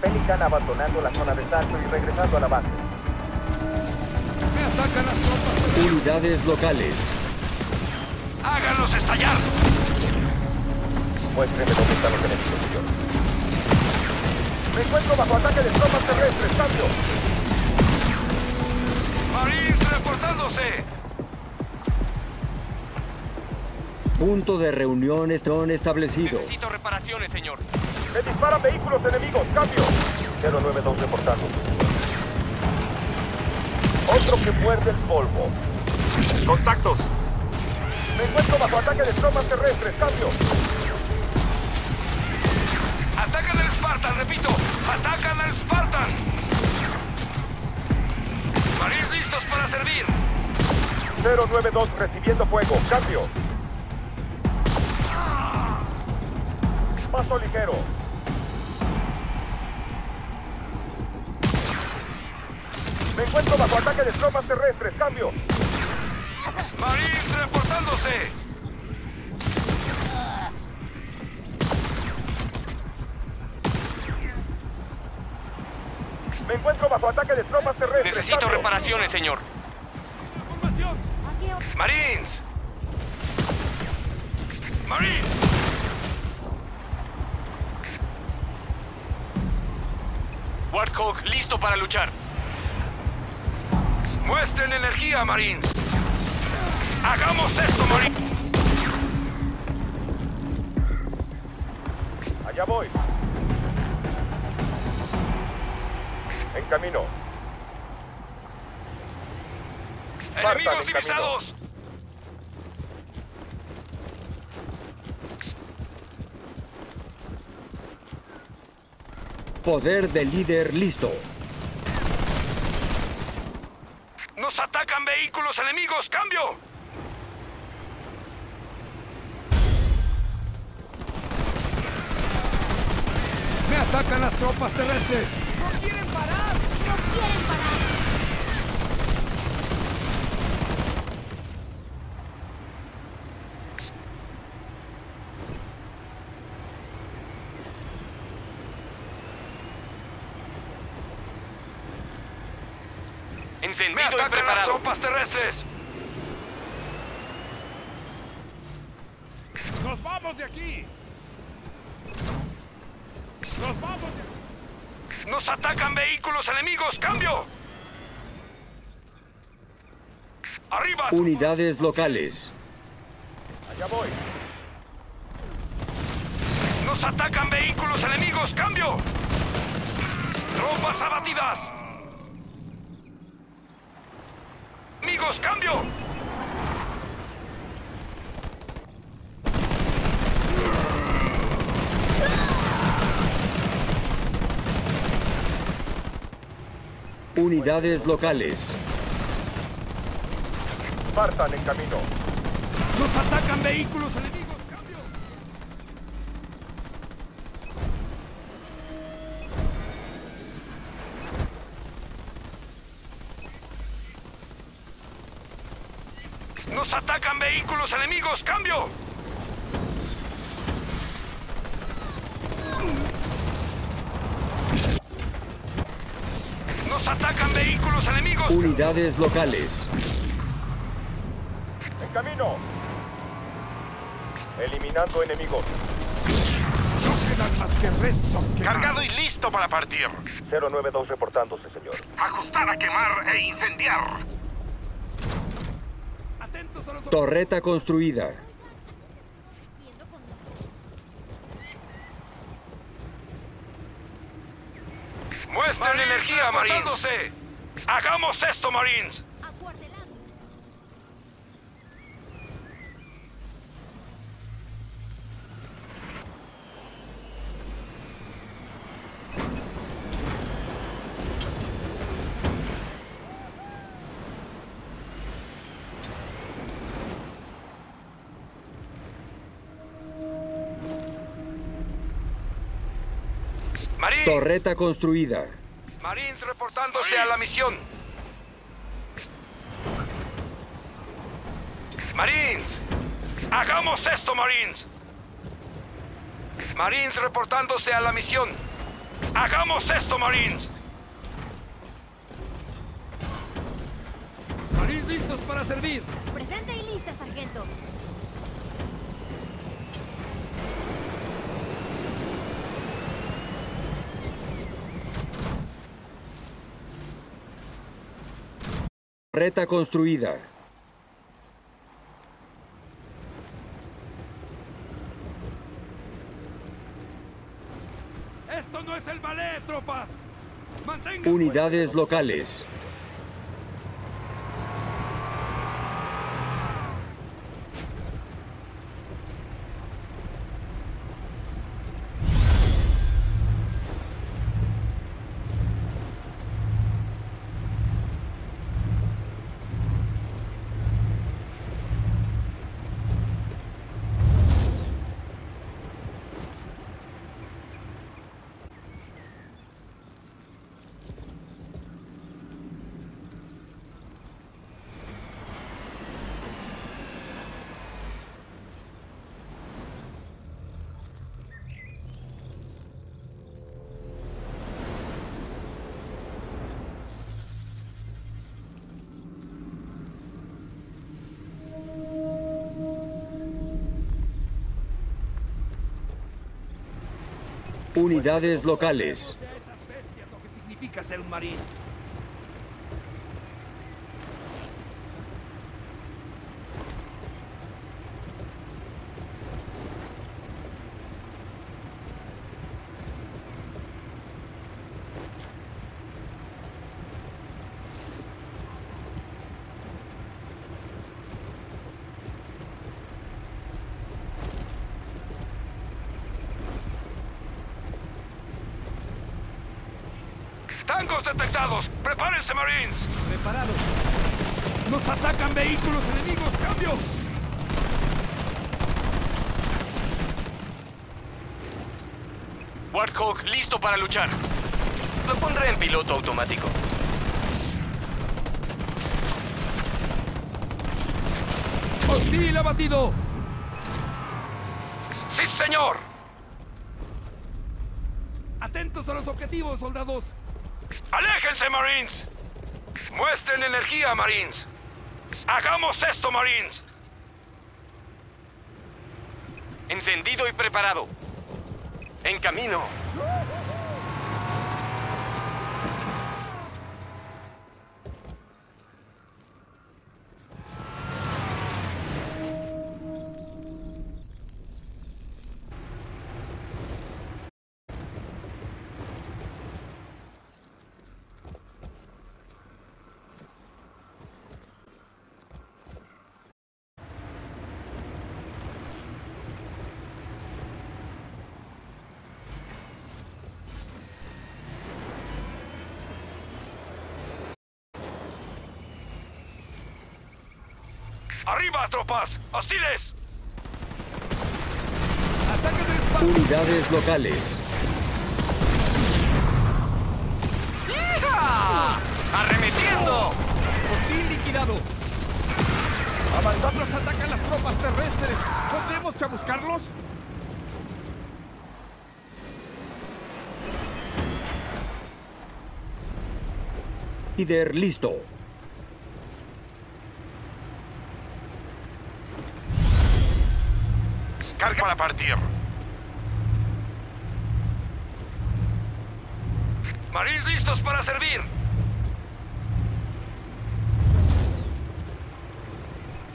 Pelican abandonando la zona de salto y regresando a la base. ¡Me atacan las tropas! Unidades locales. ¡Háganlos estallar! Muéstreme dónde están los enemigos, señor. Me encuentro bajo ataque de tropas terrestres. Cambio. ¡Marines reportándose! Punto de reunión estón establecido. Necesito reparaciones, señor. Me disparan vehículos enemigos. Cambio. 092 reportando. Otro que muerde el polvo. Contactos. Me encuentro bajo ataque de tropas terrestres. Cambio. ¡Atacan al Spartan! ¡Repito! ¡Atacan al Spartan! Marines listos para servir. 092 recibiendo fuego. Cambio. Ligero. Me encuentro bajo ataque de tropas terrestres. Cambio. Marines reportándose. Me encuentro bajo ataque de tropas terrestres. Necesito Cambio. reparaciones, señor. ¡Formación! Marines. Marines. Listo para luchar. Muestren energía, Marines. Hagamos esto, Marines. Allá voy. En camino. Enemigos en divisados. Poder de líder listo. Nos atacan vehículos enemigos. Cambio. ¡Me atacan las tropas terrestres! ¡No quieren parar! Me Encendido y atacan las preparado. tropas terrestres. ¡Nos vamos de aquí! ¡Nos vamos de aquí! Nos atacan vehículos enemigos. Cambio. Arriba. Unidades locales. Allá voy. Nos atacan vehículos enemigos. Cambio. Tropas abatidas. Amigos, cambio. Unidades locales. Spartan en camino. ¡Nos atacan vehículos enemigos! Vehículos enemigos. Cambio. Nos atacan vehículos enemigos. Unidades locales. En camino. Eliminando enemigos. No quedan más que restos que Cargado y listo para partir. 092 reportándose, señor. Ajustar a quemar e incendiar. Torreta construida. Muestren energía, Marines. Hagamos esto, Marines. Marines. Torreta construida. Marines reportándose a la misión. Marines. Hagamos esto, Marines. Marines reportándose a la misión. Hagamos esto, Marines. Marines listos para servir. Presente y lista, sargento. Reta construida. Esto no es el ballet, tropas. Mantengan. Unidades locales. Unidades locales. Tancos detectados. Prepárense, Marines. Preparados. Nos atacan vehículos enemigos. ¡Cambio! Warthog, listo para luchar. Lo pondré en piloto automático. ¡Hostil abatido! Sí, señor. Atentos a los objetivos, soldados. Aléjense, Marines. Muestren energía, Marines. Hagamos esto, Marines. Encendido y preparado. En camino. Arriba, tropas. Hostiles. ¡Ataque de espalda! Unidades locales. ¡Hija! ¡Arremetiendo! ¡Hostil liquidado! Avanzando. ¡Nos atacan las tropas terrestres! ¿Podemos chamuscarlos? Líder listo. Carga para partir. Marines listos para servir.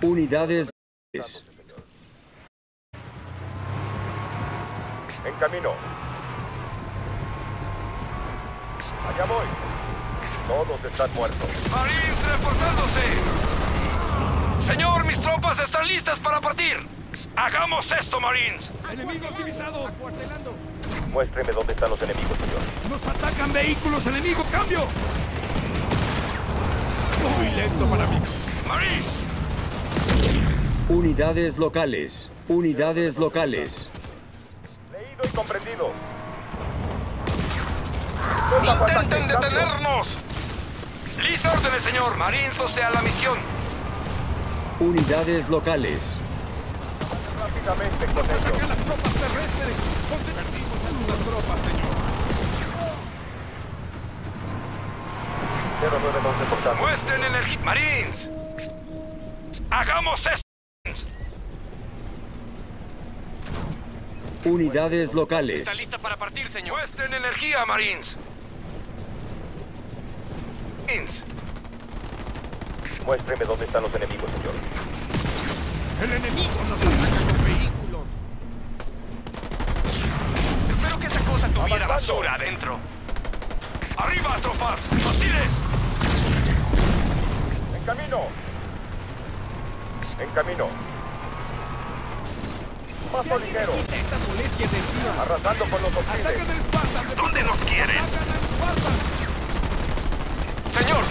Unidades. En camino. Allá voy. Todos están muertos. Marines reportándose. Señor, mis tropas están listas para partir. Hagamos esto, Marines. ¡Enemigos divisados! Muéstreme dónde están los enemigos, señor. ¡Nos atacan vehículos enemigos! ¡Cambio! Muy lento para mí. Marines. Unidades locales. Unidades locales. Leído y comprendido. ¡Intenten detenernos! Listo órdenes, señor. Marines, o sea, la misión. Unidades locales. Con ¡Nos atacan ellos. las tropas terrestres! Perdimos algunas tropas, señor. 0912 portando. Muestren energía. Marines. Hagamos esto. Unidades locales. Está lista para partir, señor. Muestren energía, Marines. Marines. Muéstreme dónde están los enemigos, señor. El enemigo nos ataca con vehículos. Espero que esa cosa tuviera basura adentro. Arriba, tropas. Hostiles. ¡En camino! En camino. Paso ligero. Arrasando con los hostiles. ¿Dónde nos quieres? Señor.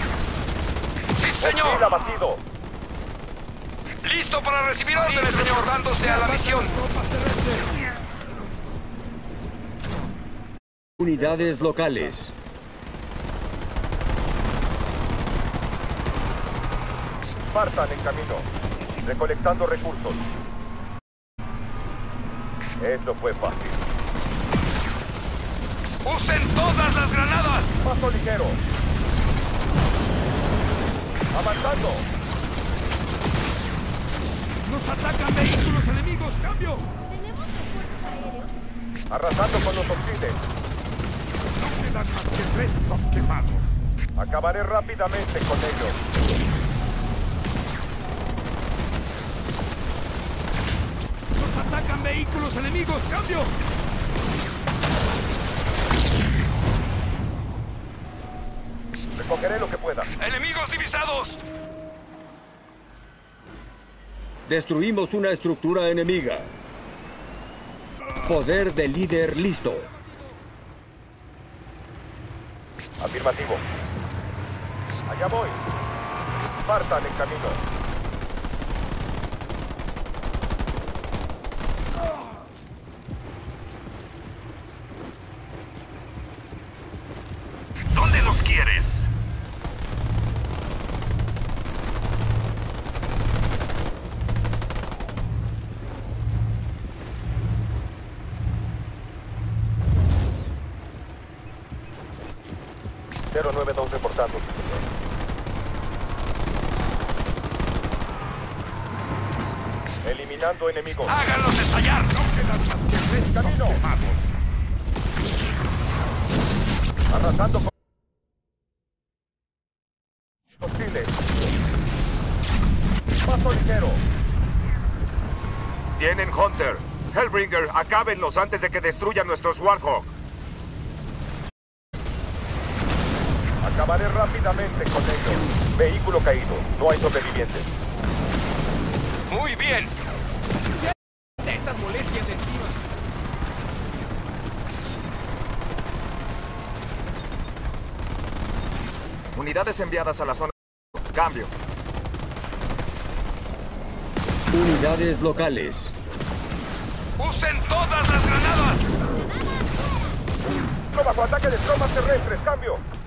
Sí, señor. abatido. Listo para recibir órdenes, señor. Dándose a la misión. ¡Tropas terrestres! Unidades locales. Spartan en camino. Recolectando recursos. Eso fue fácil. Usen todas las granadas. Paso ligero. Avanzando. ¡Nos atacan vehículos enemigos! ¡Cambio! ¿Tenemos refuerzos aéreos? Arrasando con los hostiles. No quedan más que restos quemados. Acabaré rápidamente con ellos. ¡Nos atacan vehículos enemigos! ¡Cambio! Recogeré lo que pueda. Enemigos divisados. Destruimos una estructura enemiga. Poder de líder listo. Afirmativo. Allá voy. Spartan en camino. 092 reportando. Eliminando enemigos. ¡Háganlos estallar! No quedan más que tres caminos. Arrasando con... Hostiles. Paso ligero. Tienen Hunter. Hellbringer, acábenlos antes de que destruyan nuestros Warthog. Acabaré rápidamente con ellos. Vehículo caído. No hay sobrevivientes. Muy bien. ¡Quita estas molestias encima! Unidades enviadas a la zona. Cambio. Unidades locales. Usen todas las granadas. Bajo ataque de tropas terrestres. Cambio.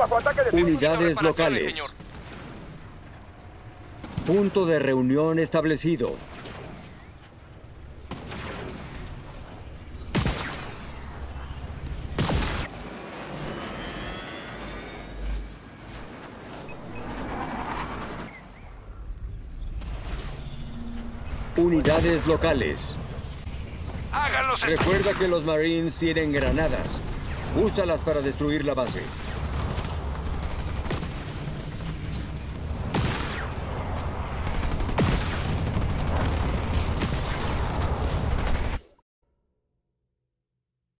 Bajo ataque de Unidades locales. señor. Punto de reunión establecido. Unidades locales. Háganlos. Recuerda que los Marines tienen granadas. Úsalas para destruir la base.